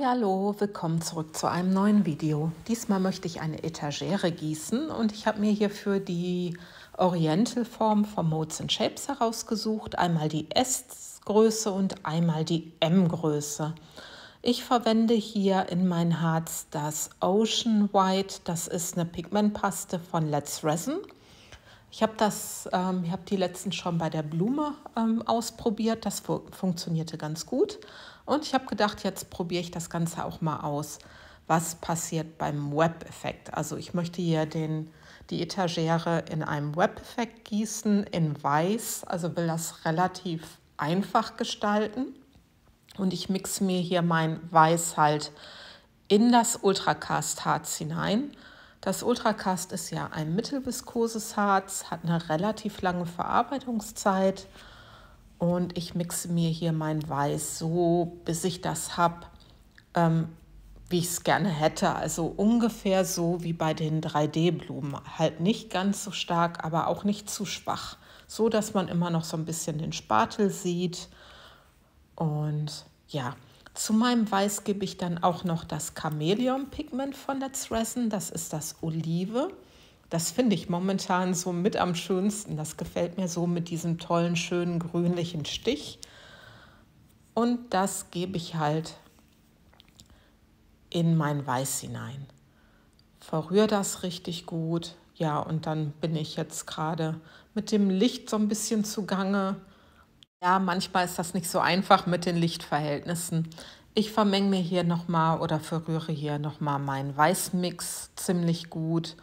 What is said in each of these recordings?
Hallo, willkommen zurück zu einem neuen Video. Diesmal möchte ich eine Etagere gießen und ich habe mir hierfür die Oriental Form von Modes and Shapes herausgesucht. Einmal die S-Größe und einmal die M-Größe. Ich verwende hier in mein Harz das Ocean White. Das ist eine Pigmentpaste von Let's Resin. Ich habe ähm, ich die letzten schon bei der Blume ähm, ausprobiert. Das fu funktionierte ganz gut. Und ich habe gedacht, jetzt probiere ich das Ganze auch mal aus. Was passiert beim Web-Effekt? Also ich möchte hier den, die Etagere in einem Web-Effekt gießen, in weiß. Also will das relativ einfach gestalten. Und ich mixe mir hier mein Weiß halt in das Ultracast-Harz hinein. Das Ultracast ist ja ein mittelviskoses Harz, hat eine relativ lange Verarbeitungszeit und ich mixe mir hier mein Weiß so, bis ich das habe, ähm, wie ich es gerne hätte. Also ungefähr so wie bei den 3D-Blumen. Halt nicht ganz so stark, aber auch nicht zu schwach. So, dass man immer noch so ein bisschen den Spatel sieht. Und ja, zu meinem Weiß gebe ich dann auch noch das Chamäleon-Pigment von der Resin. Das ist das Olive. Das finde ich momentan so mit am schönsten. Das gefällt mir so mit diesem tollen, schönen, grünlichen Stich. Und das gebe ich halt in mein Weiß hinein. Verrühre das richtig gut. Ja, und dann bin ich jetzt gerade mit dem Licht so ein bisschen zugange. Ja, manchmal ist das nicht so einfach mit den Lichtverhältnissen. Ich vermenge mir hier nochmal oder verrühre hier nochmal meinen Weißmix ziemlich gut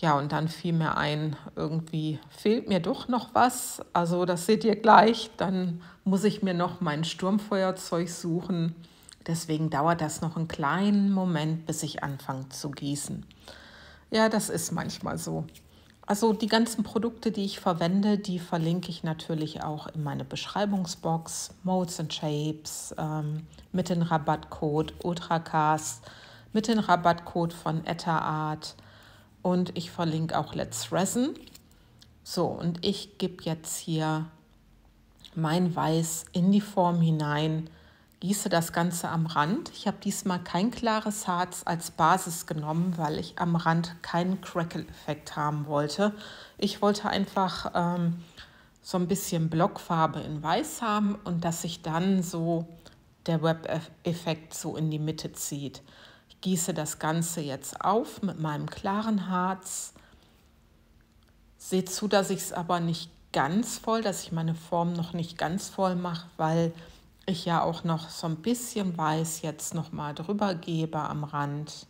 ja, und dann fiel mir ein, irgendwie fehlt mir doch noch was. Also das seht ihr gleich. Dann muss ich mir noch mein Sturmfeuerzeug suchen. Deswegen dauert das noch einen kleinen Moment, bis ich anfange zu gießen. Ja, das ist manchmal so. Also die ganzen Produkte, die ich verwende, die verlinke ich natürlich auch in meine Beschreibungsbox. Modes and Shapes ähm, mit dem Rabattcode Ultracast, mit dem Rabattcode von Etta Art und ich verlinke auch Let's Resin. So, und ich gebe jetzt hier mein Weiß in die Form hinein, gieße das Ganze am Rand. Ich habe diesmal kein klares Harz als Basis genommen, weil ich am Rand keinen Crackle-Effekt haben wollte. Ich wollte einfach ähm, so ein bisschen Blockfarbe in Weiß haben und dass sich dann so der Web-Effekt so in die Mitte zieht gieße das Ganze jetzt auf mit meinem klaren Harz. Sehe zu, dass ich es aber nicht ganz voll, dass ich meine Form noch nicht ganz voll mache, weil ich ja auch noch so ein bisschen Weiß jetzt noch mal drüber gebe am Rand.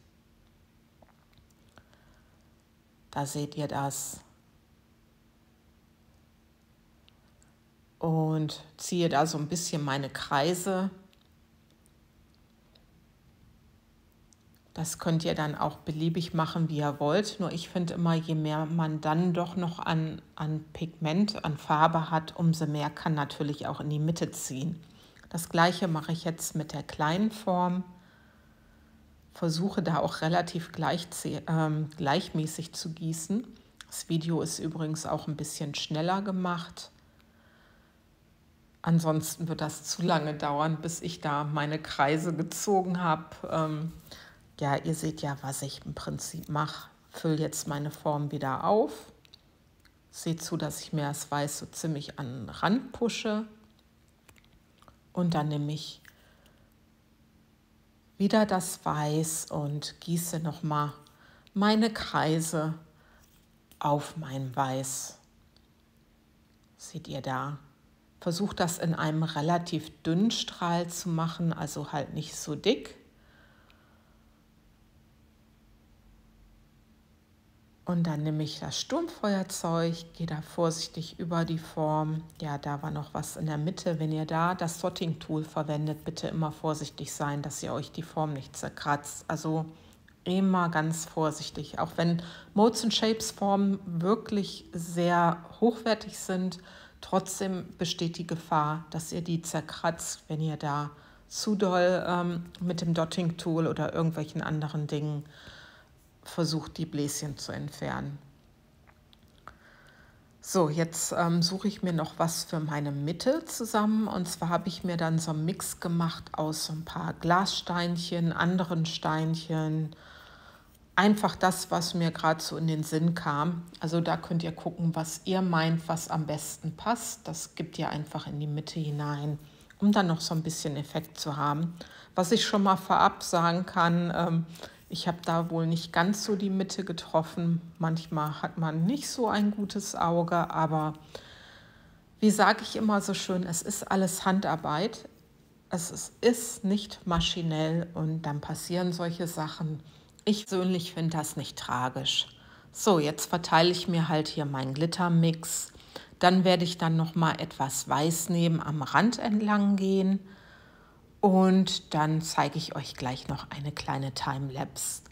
Da seht ihr das. Und ziehe da so ein bisschen meine Kreise Das könnt ihr dann auch beliebig machen, wie ihr wollt. Nur ich finde immer, je mehr man dann doch noch an, an Pigment, an Farbe hat, umso mehr kann natürlich auch in die Mitte ziehen. Das gleiche mache ich jetzt mit der kleinen Form. Versuche da auch relativ gleich, äh, gleichmäßig zu gießen. Das Video ist übrigens auch ein bisschen schneller gemacht. Ansonsten wird das zu lange dauern, bis ich da meine Kreise gezogen habe. Ähm, ja, ihr seht ja, was ich im Prinzip mache. Fülle jetzt meine Form wieder auf. Seht zu, dass ich mir das Weiß so ziemlich an den Rand pushe. Und dann nehme ich wieder das Weiß und gieße nochmal meine Kreise auf mein Weiß. Seht ihr da? Versucht das in einem relativ dünnen Strahl zu machen, also halt nicht so dick. Und dann nehme ich das Sturmfeuerzeug, gehe da vorsichtig über die Form. Ja, da war noch was in der Mitte. Wenn ihr da das Sorting-Tool verwendet, bitte immer vorsichtig sein, dass ihr euch die Form nicht zerkratzt. Also immer ganz vorsichtig. Auch wenn Modes and Shapes Formen wirklich sehr hochwertig sind, trotzdem besteht die Gefahr, dass ihr die zerkratzt, wenn ihr da zu doll ähm, mit dem Dotting-Tool oder irgendwelchen anderen Dingen versucht, die Bläschen zu entfernen. So, jetzt ähm, suche ich mir noch was für meine Mitte zusammen. Und zwar habe ich mir dann so einen Mix gemacht aus ein paar Glassteinchen, anderen Steinchen. Einfach das, was mir gerade so in den Sinn kam. Also da könnt ihr gucken, was ihr meint, was am besten passt. Das gibt ihr einfach in die Mitte hinein, um dann noch so ein bisschen Effekt zu haben. Was ich schon mal vorab sagen kann, ähm, ich habe da wohl nicht ganz so die Mitte getroffen. Manchmal hat man nicht so ein gutes Auge, aber wie sage ich immer so schön, es ist alles Handarbeit. Es ist nicht maschinell und dann passieren solche Sachen. Ich persönlich finde das nicht tragisch. So, jetzt verteile ich mir halt hier meinen Glittermix. Dann werde ich dann noch mal etwas Weiß nehmen, am Rand entlang gehen und dann zeige ich euch gleich noch eine kleine Timelapse.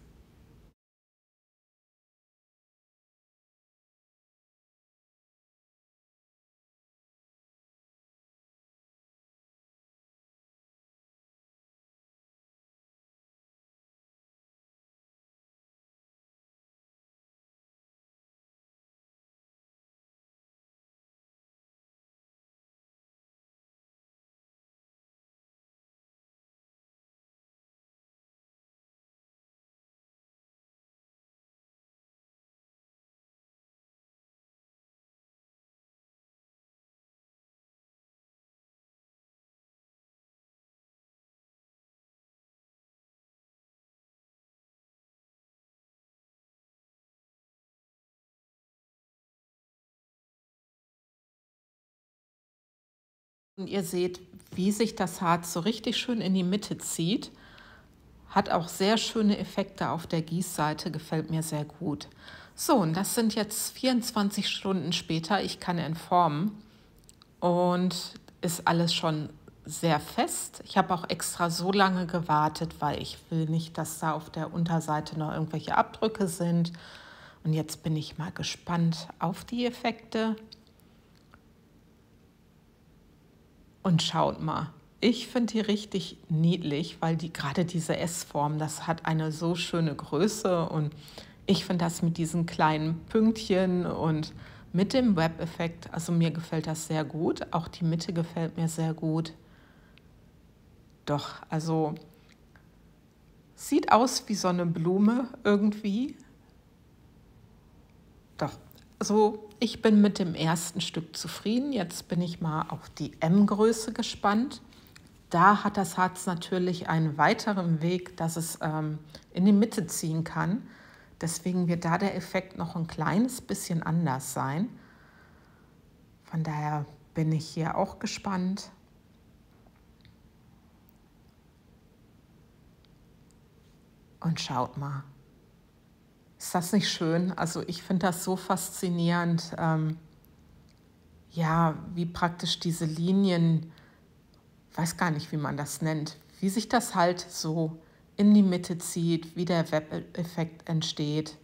Und ihr seht, wie sich das Harz so richtig schön in die Mitte zieht. Hat auch sehr schöne Effekte auf der Gießseite, gefällt mir sehr gut. So, und das sind jetzt 24 Stunden später. Ich kann entformen und ist alles schon sehr fest. Ich habe auch extra so lange gewartet, weil ich will nicht, dass da auf der Unterseite noch irgendwelche Abdrücke sind. Und jetzt bin ich mal gespannt auf die Effekte. Und schaut mal, ich finde die richtig niedlich, weil die gerade diese S-Form, das hat eine so schöne Größe und ich finde das mit diesen kleinen Pünktchen und mit dem Web-Effekt, also mir gefällt das sehr gut. Auch die Mitte gefällt mir sehr gut. Doch, also sieht aus wie so eine Blume irgendwie. Doch, so ich bin mit dem ersten Stück zufrieden. Jetzt bin ich mal auf die M-Größe gespannt. Da hat das Harz natürlich einen weiteren Weg, dass es ähm, in die Mitte ziehen kann. Deswegen wird da der Effekt noch ein kleines bisschen anders sein. Von daher bin ich hier auch gespannt. Und schaut mal. Ist das nicht schön? Also ich finde das so faszinierend, ähm, ja, wie praktisch diese Linien, weiß gar nicht, wie man das nennt, wie sich das halt so in die Mitte zieht, wie der Web-Effekt entsteht,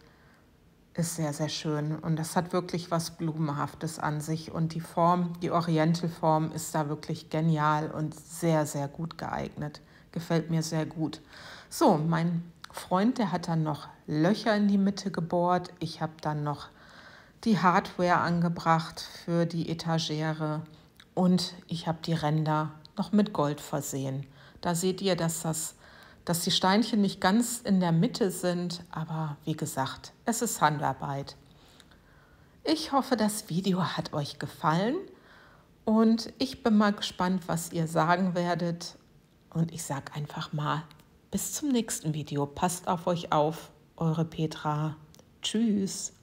ist sehr, sehr schön. Und das hat wirklich was Blumenhaftes an sich. Und die Form, die Oriental-Form ist da wirklich genial und sehr, sehr gut geeignet. Gefällt mir sehr gut. So, mein Freund, der hat dann noch Löcher in die Mitte gebohrt. Ich habe dann noch die Hardware angebracht für die Etagere und ich habe die Ränder noch mit Gold versehen. Da seht ihr, dass, das, dass die Steinchen nicht ganz in der Mitte sind, aber wie gesagt, es ist Handarbeit. Ich hoffe, das Video hat euch gefallen und ich bin mal gespannt, was ihr sagen werdet. Und ich sage einfach mal, bis zum nächsten Video. Passt auf euch auf. Eure Petra. Tschüss.